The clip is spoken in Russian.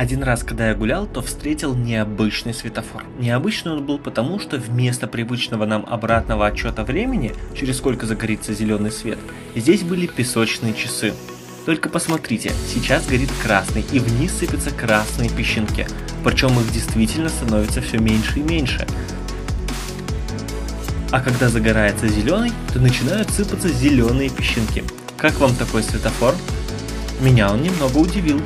Один раз, когда я гулял, то встретил необычный светофор. Необычный он был потому, что вместо привычного нам обратного отчета времени, через сколько загорится зеленый свет, здесь были песочные часы. Только посмотрите, сейчас горит красный и вниз сыпятся красные песчинки, причем их действительно становится все меньше и меньше. А когда загорается зеленый, то начинают сыпаться зеленые песчинки. Как вам такой светофор? Меня он немного удивил.